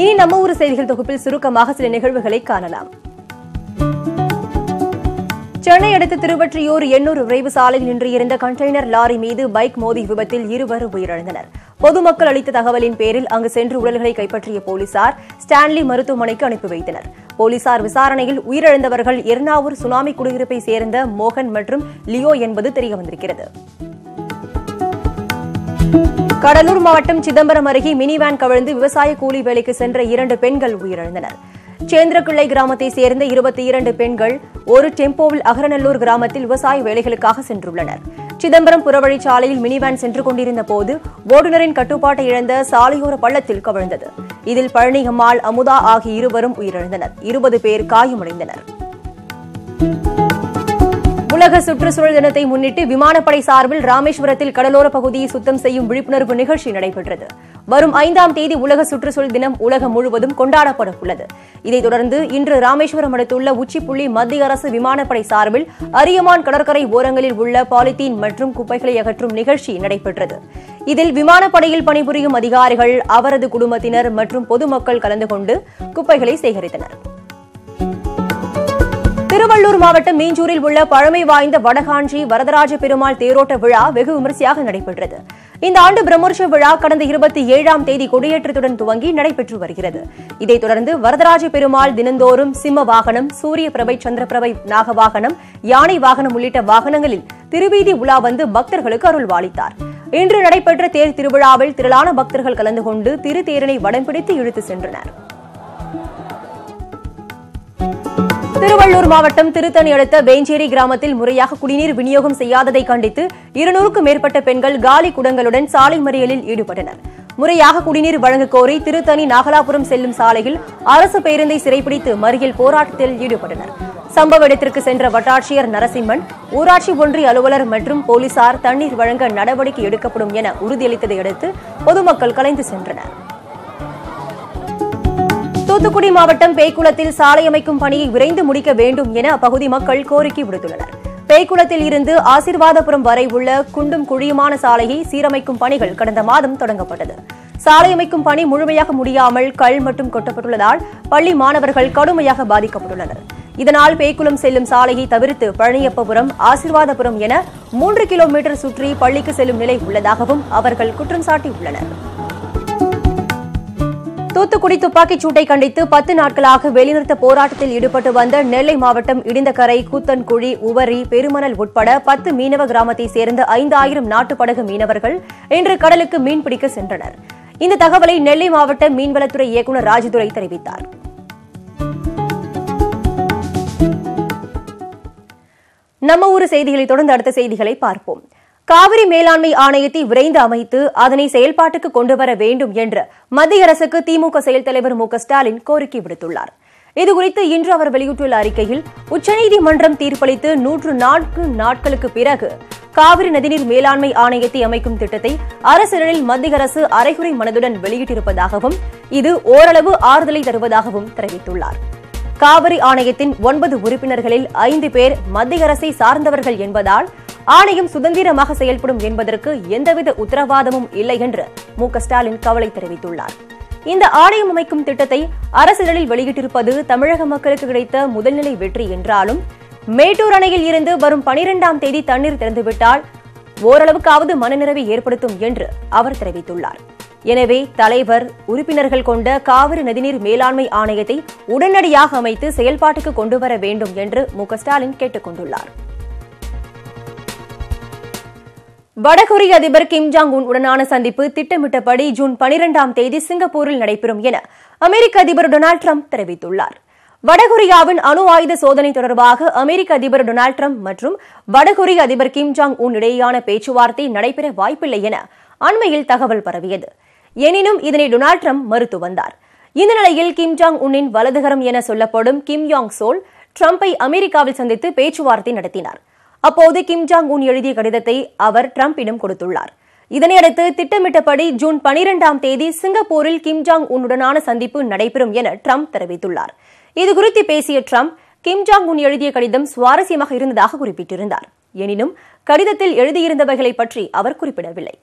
இனி நம்ம ஊர் செய்திகள் தொகுப்பில் சுருக்கமாக சில நிகழ்வுகளை காணலாம். சென்னை அடுத்த திருவற்றியூர் எண்ணூர் விரைவு சாலையில் நின்று இருந்த கண்டெய்னர் லாரி மீது பைக் மோதி விபத்தில் இருவர் உயிரிழந்தனர். பொதுமக்கள் அளித்த தகவலின் பேரில் அங்கு சென்று உடல்களை கைப்பற்றிய போலீசார் ஸ்டான்லி மருத்துவமனைக்கு அனுப்பி வைத்தனர். போலீசார் விசாரணையில் உயிரிழந்தவர்கள் எர்ணாவூர் சுனாமி குடியிருப்பை சேர்ந்த மோகன் மற்றும் லியோ என்பது தெரியவந்திருக்கிறது கடலூர் மாவட்டம் சிதம்பரம் அருகே மினி வேன் கவிழ்ந்து விவசாய கூலி வேலைக்கு சென்ற இரண்டு பெண்கள் உயிரிழந்தனர். சேந்திரக்கிள்ளை கிராமத்தை சேர்ந்த இருபத்தி இரண்டு பெண்கள் ஒரு டெம்போவில் அகரநல்லூர் கிராமத்தில் விவசாய வேலைகளுக்காக சென்றுள்ளனர். சிதம்பரம் புறவழிச்சாலையில் மினி வேன் சென்று கொண்டிருந்த போது ஓட்டுநரின் கட்டுப்பாட்டை இழந்த சாலையோர பள்ளத்தில் கவிழ்ந்தது. இதில் பழனிகம்மாள் அமுதா ஆகிய இருவரும் உயிரிழந்தனர். இருபது பேர் காயமடைந்தனர். உலக சுற்றுச்சூழல் தினத்தை முன்னிட்டு விமானப்படை சார்பில் ராமேஸ்வரத்தில் கடலோர பகுதியை சுத்தம் செய்யும் விழிப்புணர்வு நிகழ்ச்சி நடைபெற்றது. வரும் ஐந்தாம் தேதி உலக சுற்றுச்சூழல் தினம் உலகம் முழுவதும் கொண்டாடப்பட உள்ளது இதைத் தொடர்ந்து இன்று ராமேஸ்வரம் அடுத்துள்ள உச்சிப்புள்ளி மத்திய அரசு விமானப்படை சார்பில் அரியமான் கடற்கரை ஓரங்களில் உள்ள பாலித்தீன் மற்றும் குப்பைகளை அகற்றும் நிகழ்ச்சி நடைபெற்றது. இதில் விமானப்படையில் பணிபுரியும் அதிகாரிகள் அவரது குடும்பத்தினர் மற்றும் பொதுமக்கள் கலந்து கொண்டு குப்பைகளை சேகரித்தனர். திருவள்ளூர் மாவட்டம் மீஞ்சூரில் உள்ள பழமை வாய்ந்த வடகாஞ்சி வரதராஜ பெருமாள் தேரோட்ட விழா வெகு விமரிசையாக நடைபெற்றது. இந்த ஆண்டு பிரம்மோற்சவ விழா கடந்த இருபத்தி ஏழாம் தேதி கொடியேற்றத்துடன் துவங்கி நடைபெற்று வருகிறது. இதைத் தொடர்ந்து வரதராஜ பெருமாள் தினந்தோறும் சிம்ம வாகனம் சூரிய பிரபை சந்திரபிரபை நாக வாகனம் யானை வாகனம் உள்ளிட்ட வாகனங்களில் திருவீதி உலா வந்து பக்தர்களுக்கு அருள் வாளித்தார் இன்று நடைபெற்ற தேர் திருவிழாவில் திரளான பக்தர்கள் கலந்து கொண்டு திருத்தேரனை வடம் பிடித்து இழுத்து சென்றனர். திருவள்ளூர் மாவட்டம் திருத்தணி அடுத்த வேஞ்சேரி கிராமத்தில் முறையாக குடிநீர் விநியோகம் செய்யாததை கண்டித்து இருநூறுக்கும் மேற்பட்ட பெண்கள் காலி குடங்களுடன் சாலை மறியலில் ஈடுபட்டனர். முறையாக குடிநீர் வழங்க கோரி திருத்தணி நாகலாபுரம் செல்லும் சாலையில் அரசு பேருந்தை சிறைப்பிடித்து மறியல் போராட்டத்தில் ஈடுபட்டனர். சம்பவ இடத்திற்கு சென்ற வட்டாட்சியர் நரசிம்மன் ஊராட்சி ஒன்றிய அலுவலர் மற்றும் போலீசார் தண்ணீர் வழங்க நடவடிக்கை எடுக்கப்படும் என உறுதியளித்ததை அடுத்து பொதுமக்கள் கலைந்து சென்றனர். தூத்துக்குடி மாவட்டம் பேய்குளத்தில் சாலை அமைக்கும் பணியை விரைந்து முடிக்க வேண்டும் என அப்பகுதி மக்கள் கோரிக்கை விடுத்துள்ளனர். பேய்குளத்தில் இருந்து ஆசிர்வாதபுரம் வரை உள்ள குண்டும் குழியுமான சாலையை சீரமைக்கும் பணிகள் கடந்த மாதம் தொடங்கப்பட்டது. சாலை அமைக்கும் பணி முழுமையாக முடியாமல் கல் மட்டும் கொட்டப்பட்டுள்ளதால் பள்ளி மாணவர்கள் கடுமையாக பாதிக்கப்பட்டுள்ளனர். இதனால் பேய்குளம் செல்லும் சாலையை தவிர்த்து பழனியப்பபுரம் ஆசிர்வாதபுரம் என மூன்று கிலோமீட்டர் சுற்றி பள்ளிக்கு செல்லும் நிலை உள்ளதாகவும் அவர்கள் குற்றம் சாட்டியுள்ளனர். தூத்துக்குடி துப்பாக்கிச் சூட்டை கண்டித்து பத்து நாட்களாக வெளிநிறுத்த போராட்டத்தில் ஈடுபட்டு வந்த நெல்லை மாவட்டம் இடிந்தகரை கூத்தன்குழி உவரி பெருமணல் உட்பட பத்து மீனவ கிராமத்தைச் சேர்ந்த ஐந்தாயிரம் நாட்டுப்படகு மீனவர்கள் இன்று கடலுக்கு மீன்பிடிக்க சென்றனர். இந்த தகவலை நெல்லை மாவட்ட மீன்வளத்துறை இயக்குநர் ராஜதுரை தெரிவித்தார். நம்ம ஊர் செய்திகளை தொடர்ந்து அடுத்த செய்திகளை பார்ப்போம். காவிரி மேலாண்மை ஆணையத்தை விரைந்து அமைத்து அதனை செயல்பாட்டுக்கு கொண்டுவர வேண்டும் என்று மத்திய அரசுக்கு திமுக செயல் தலைவர் மு ஸ்டாலின் கோரிக்கை விடுத்துள்ளார். இதுகுறித்து இன்று அவர் வெளியிட்டுள்ள அறிக்கையில் உச்சநீதிமன்றம் தீர்ப்பளித்து நூற்று நான்கு நாட்களுக்கு பிறகு காவிரி நதிநீர் மேலாண்மை ஆணையத்தை அமைக்கும் திட்டத்தை அரசியலில் மத்திய அரசு அரைகுறை மனதுடன் வெளியிட்டிருப்பதாகவும் இது ஓரளவு ஆறுதலை தருவதாகவும் தெரிவித்துள்ளார். காவிரி ஆணையத்தின் ஒன்பது உறுப்பினர்களில் ஐந்து பேர் மத்திய அரசை சார்ந்தவர்கள் என்பதால் ஆணையம் சுதந்திரமாக செயல்படும் என்பதற்கு எந்தவித உத்தரவாதமும் இல்லை என்று மு ஸ்டாலின் கவலை தெரிவித்துள்ளார். இந்த ஆணையம் அமைக்கும் திட்டத்தை அரசிதழில் வெளியிட்டிருப்பது தமிழக மக்களுக்கு கிடைத்த முதல்நிலை வெற்றி என்றாலும் மேட்டூர் அணையில் இருந்து வரும் பனிரெண்டாம் தேதி தண்ணீர் திறந்துவிட்டால் ஓரளவுக்காவது மனநிறைவை ஏற்படுத்தும் என்று அவர் தெரிவித்துள்ளார். எனவே தலைவர் உறுப்பினர்கள் கொண்ட காவிரி நதிநீர் மேலாண்மை ஆணையத்தை உடனடியாக அமைத்து செயல்பாட்டுக்கு கொண்டுவர வேண்டும் என்று மு ஸ்டாலின் கேட்டுக் கொண்டுள்ளார் வடகொரிய அதிபர் கிம் ஜாங் உன் உடனான சந்திப்பு திட்டமிட்டபடி ஜூன் பனிரெண்டாம் தேதி சிங்கப்பூரில் நடைபெறும் என அமெரிக்க அதிபர் டொனால்டு ட்ரம்ப் தெரிவித்துள்ளார். வடகொரியாவின் அணு ஆயுத சோதனை தொடர்பாக அமெரிக்க அதிபர் டொனால்டு ட்ரம்ப் மற்றும் வடகொரிய அதிபர் கிம் ஜாங் உன் இடையேயான பேச்சுவார்த்தை நடைபெற வாய்ப்பில்லை என அண்மையில் தகவல் பரவியது. எனினும் இதனை டொனால்டு ட்ரம்ப் மறுத்து வந்தார். இந்த நிலையில் கிம் ஜாங் உன்னின் வலதுகரம் என சொல்லப்படும் கிம் யாங் சோல் ட்ரம்ப்பை அமெரிக்காவில் சந்தித்து பேச்சுவார்த்தை நடத்தினார். அப்போது கிம் ஜாங் உன் எழுதிய கடிதத்தை அவர் டிரம்பிடம் கொடுத்துள்ளார். இதனையடுத்து திட்டமிட்டபடி ஜூன் பனிரெண்டாம் தேதி சிங்கப்பூரில் கிம் ஜாங் உன்னுடனான சந்திப்பு நடைபெறும் என ட்ரம்ப் தெரிவித்துள்ளார். இதுகுறித்து பேசிய ட்ரம்ப் கிம் ஜாங் உன் எழுதிய கடிதம் சுவாரஸ்யமாக இருந்ததாக குறிப்பிட்டிருந்தார். எனினும் கடிதத்தில் எழுதியிருந்தவைகளை பற்றி அவர் குறிப்பிடவில்லை.